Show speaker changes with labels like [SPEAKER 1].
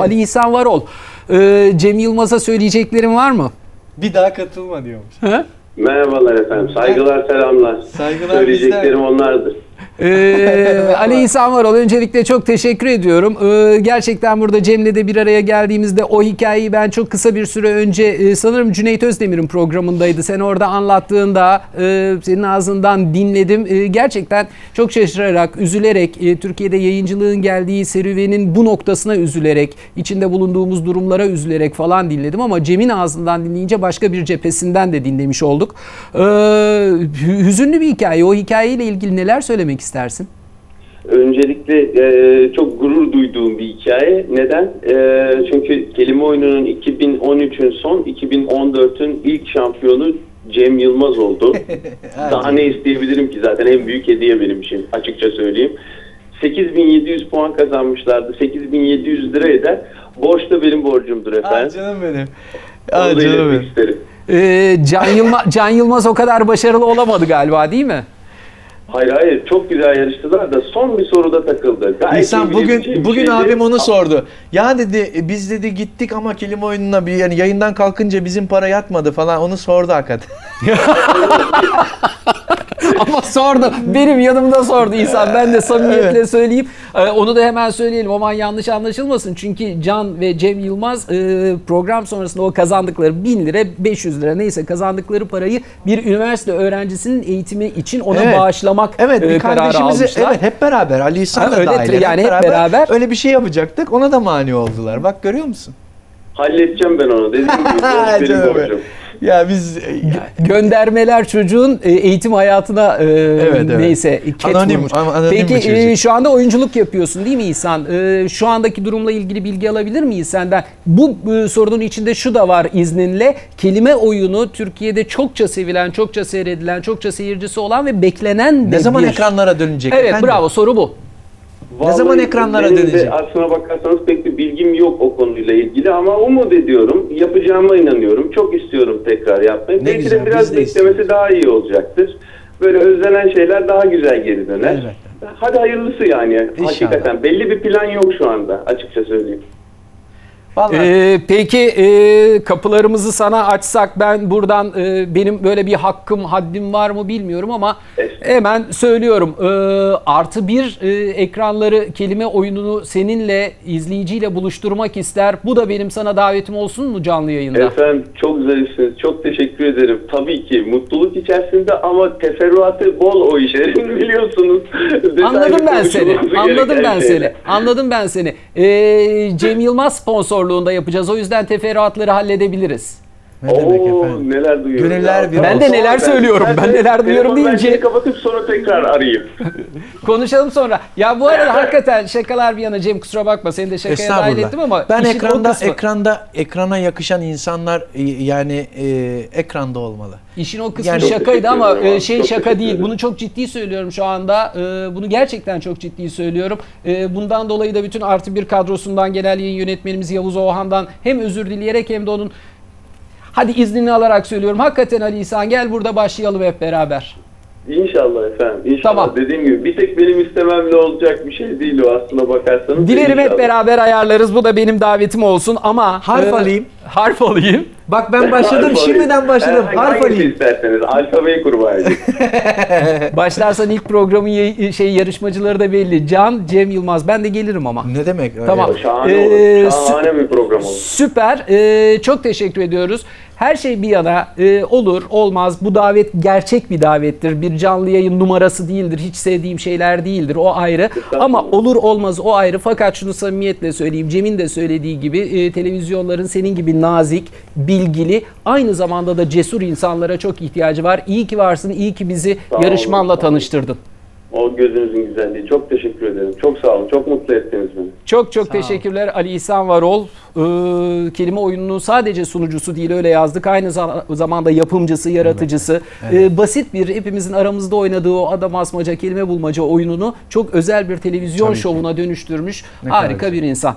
[SPEAKER 1] Ali İhsan Varol. Ee, Cem Yılmaz'a söyleyeceklerin var mı?
[SPEAKER 2] Bir daha katılma diyormuş.
[SPEAKER 1] Ha?
[SPEAKER 3] Merhabalar efendim. Saygılar, selamlar.
[SPEAKER 2] Saygılar
[SPEAKER 3] Söyleyeceklerim onlardır.
[SPEAKER 1] Ee, Ali İhsan Varol öncelikle çok teşekkür ediyorum. Ee, gerçekten burada Cem'le de bir araya geldiğimizde o hikayeyi ben çok kısa bir süre önce e, sanırım Cüneyt Özdemir'in programındaydı. Sen orada anlattığında e, senin ağzından dinledim. E, gerçekten çok şaşırarak, üzülerek, e, Türkiye'de yayıncılığın geldiği serüvenin bu noktasına üzülerek, içinde bulunduğumuz durumlara üzülerek falan dinledim ama Cem'in ağzından dinleyince başka bir cephesinden de dinlemiş olduk. Ee, hü- hüzünlü bir hikaye. O hikayeyle ilgili neler söylemek istersin?
[SPEAKER 3] Öncelikle e, çok gurur duyduğum bir hikaye. Neden? E, çünkü kelime oyununun 2013'ün son, 2014'ün ilk şampiyonu Cem Yılmaz oldu. Daha ne isteyebilirim ki zaten en büyük hediye benim için açıkça söyleyeyim. 8700 puan kazanmışlardı. 8700 lira eder. Borç da benim borcumdur
[SPEAKER 2] Ah
[SPEAKER 3] efendim.
[SPEAKER 2] canım benim.
[SPEAKER 3] Onu
[SPEAKER 2] Ah canım benim.
[SPEAKER 3] isterim.
[SPEAKER 1] Ee, Can, Yılma, Can Yılmaz o kadar başarılı olamadı galiba değil mi?
[SPEAKER 3] Hayır hayır çok güzel yarıştılar da son bir soruda takıldı. Gayet
[SPEAKER 2] İnsan bugün
[SPEAKER 3] bir
[SPEAKER 2] bugün
[SPEAKER 3] şeydi.
[SPEAKER 2] abim onu sordu. Ya dedi e, biz dedi gittik ama kelime oyununa bir yani yayından kalkınca bizim para yatmadı falan onu sordu hakikaten.
[SPEAKER 1] Ama sordu. Benim yanımda sordu insan. Ben de samimiyetle söyleyeyim. Ee, onu da hemen söyleyelim. Aman yanlış anlaşılmasın. Çünkü Can ve Cem Yılmaz e, program sonrasında o kazandıkları 1000 lira 500 lira neyse kazandıkları parayı bir üniversite öğrencisinin eğitimi için ona
[SPEAKER 2] Evet.
[SPEAKER 1] bağışlamak
[SPEAKER 2] Evet
[SPEAKER 1] e,
[SPEAKER 2] bir
[SPEAKER 1] kararı
[SPEAKER 2] kardeşimizi
[SPEAKER 1] almışlar.
[SPEAKER 2] evet hep beraber Ali İhsan da
[SPEAKER 1] öyle,
[SPEAKER 2] dahil.
[SPEAKER 1] yani hep beraber.
[SPEAKER 2] öyle bir şey yapacaktık ona da mani oldular. Bak görüyor musun?
[SPEAKER 3] Halledeceğim ben onu. Dediğim gibi borç benim
[SPEAKER 2] Canım benim.
[SPEAKER 3] borcum.
[SPEAKER 2] Ya biz e,
[SPEAKER 1] Göndermeler çocuğun e, eğitim hayatına e,
[SPEAKER 2] evet.
[SPEAKER 1] neyse ket
[SPEAKER 2] Anonim-
[SPEAKER 1] vurmuş.
[SPEAKER 2] anonim bir
[SPEAKER 1] Peki
[SPEAKER 2] çocuk.
[SPEAKER 1] e, şu anda oyunculuk yapıyorsun değil mi İhsan? E, şu andaki durumla ilgili bilgi alabilir miyiz senden? Bu e, sorunun içinde şu da var izninle. Kelime oyunu Türkiye'de çokça sevilen, çokça seyredilen, çokça seyircisi olan ve beklenen de
[SPEAKER 2] ne zaman
[SPEAKER 1] bir...
[SPEAKER 2] ekranlara dönecek?
[SPEAKER 1] Evet
[SPEAKER 2] efendim?
[SPEAKER 1] bravo soru bu.
[SPEAKER 2] Ne zaman
[SPEAKER 3] Vallahi
[SPEAKER 2] ekranlara
[SPEAKER 3] benim de
[SPEAKER 2] dönecek?
[SPEAKER 3] aslına bakarsanız pek bilgim yok o konuyla ilgili ama umut ediyorum. Yapacağıma inanıyorum. Çok istiyorum tekrar yapmayı.
[SPEAKER 2] Ne
[SPEAKER 3] Belki
[SPEAKER 2] güzel,
[SPEAKER 3] de biraz
[SPEAKER 2] de
[SPEAKER 3] beklemesi daha iyi olacaktır. Böyle özlenen şeyler daha güzel geri döner.
[SPEAKER 2] Elbette.
[SPEAKER 3] Hadi hayırlısı yani.
[SPEAKER 2] İnşallah.
[SPEAKER 3] Hakikaten belli bir plan yok şu anda açıkça söyleyeyim.
[SPEAKER 2] Vallahi
[SPEAKER 1] Ee, peki e, kapılarımızı sana açsak ben buradan e, benim böyle bir hakkım haddim var mı bilmiyorum ama. Hemen söylüyorum. E, artı bir e, ekranları kelime oyununu seninle izleyiciyle buluşturmak ister. Bu da benim sana davetim olsun mu canlı yayında?
[SPEAKER 3] Efendim çok zarifsiniz. Çok teşekkür ederim. Tabii ki mutluluk içerisinde ama teferruatı bol o işlerin biliyorsunuz.
[SPEAKER 1] Anladım ben seni. Anladım ben seni. Anladım ben seni. Cem Yılmaz sponsorluğunda yapacağız. O yüzden teferruatları halledebiliriz.
[SPEAKER 2] Ne demek
[SPEAKER 3] Oo,
[SPEAKER 2] efendim?
[SPEAKER 3] neler duyuyorum.
[SPEAKER 2] Gönüller
[SPEAKER 3] ya.
[SPEAKER 2] bir
[SPEAKER 1] Ben de neler söylüyorum, ben neler duyuyorum
[SPEAKER 3] telefonu ben
[SPEAKER 1] deyince-
[SPEAKER 3] şimdi kapatıp sonra tekrar arayayım.
[SPEAKER 1] Konuşalım sonra. Ya bu arada hakikaten şakalar bir yana Cem kusura bakma seni de şakaya dahil
[SPEAKER 2] Estağfurullah.
[SPEAKER 1] ettim ama
[SPEAKER 2] ben
[SPEAKER 1] işin o
[SPEAKER 2] ekranda
[SPEAKER 1] kısmı-
[SPEAKER 2] ekranda ekrana yakışan insanlar e, yani e, ekranda olmalı.
[SPEAKER 1] İşin o kısmı
[SPEAKER 2] Yani-
[SPEAKER 1] şakaydı ama e, şey.
[SPEAKER 3] Çok
[SPEAKER 1] şaka
[SPEAKER 3] teşekkür
[SPEAKER 1] değil.
[SPEAKER 3] ederim.
[SPEAKER 1] Bunu çok ciddi söylüyorum şu anda. E, Bunu gerçekten çok ciddi söylüyorum. E, Bundan dolayı da bütün artı bir kadrosundan genel yayın yönetmenimiz Yavuz Oğan'dan hem özür dileyerek hem de onun hadi iznini alarak söylüyorum. Hakikaten Ali İhsan gel burada başlayalım hep beraber.
[SPEAKER 3] İnşallah efendim. İnşallah.
[SPEAKER 1] Tamam.
[SPEAKER 3] Dediğim gibi bir tek benim istememle olacak bir şey değil o aslına bakarsanız.
[SPEAKER 1] Dilerim hep beraber ayarlarız. Bu da benim davetim olsun ama
[SPEAKER 2] Harf alayım.
[SPEAKER 1] Harf alayım.
[SPEAKER 2] Bak ben başladım
[SPEAKER 3] Harf
[SPEAKER 2] şimdiden
[SPEAKER 3] alayım.
[SPEAKER 2] başladım.
[SPEAKER 3] Herhangi
[SPEAKER 2] Harf
[SPEAKER 3] hangisi
[SPEAKER 2] alayım.
[SPEAKER 3] isterseniz alfabeyi kurban.
[SPEAKER 1] Başlarsan ilk programın şey yarışmacıları da belli. Can, Cem Yılmaz. Ben de gelirim ama.
[SPEAKER 2] Ne demek? öyle?
[SPEAKER 1] Tamam.
[SPEAKER 3] Şahane
[SPEAKER 1] Ee,
[SPEAKER 3] olur. Şahane bir program olur.
[SPEAKER 1] Süper. Ee, çok teşekkür ediyoruz. Her şey bir yana e, olur olmaz. Bu davet gerçek bir davettir. Bir canlı yayın numarası değildir. Hiç sevdiğim şeyler değildir. O ayrı. Ama olur olmaz o ayrı. Fakat şunu samimiyetle söyleyeyim. Cem'in de söylediği gibi e, televizyonların senin gibi nazik, bilgili, aynı zamanda da cesur insanlara çok ihtiyacı var. İyi ki varsın. iyi ki bizi
[SPEAKER 3] Sağ
[SPEAKER 1] yarışmanla
[SPEAKER 3] olun.
[SPEAKER 1] tanıştırdın.
[SPEAKER 3] O gözünüzün güzelliği. Çok teşekkür ederim. Çok sağ olun. Çok mutlu ettiniz.
[SPEAKER 1] Çok çok
[SPEAKER 2] Sağ ol.
[SPEAKER 1] teşekkürler Ali İhsan Varol. Ee, kelime oyununun sadece sunucusu değil öyle yazdık. Aynı za- zamanda yapımcısı, yaratıcısı. Ee, basit bir hepimizin aramızda oynadığı o adam asmaca, kelime bulmaca oyununu çok özel bir televizyon
[SPEAKER 2] Tabii ki.
[SPEAKER 1] şovuna dönüştürmüş.
[SPEAKER 2] Ne
[SPEAKER 1] Harika bir insan.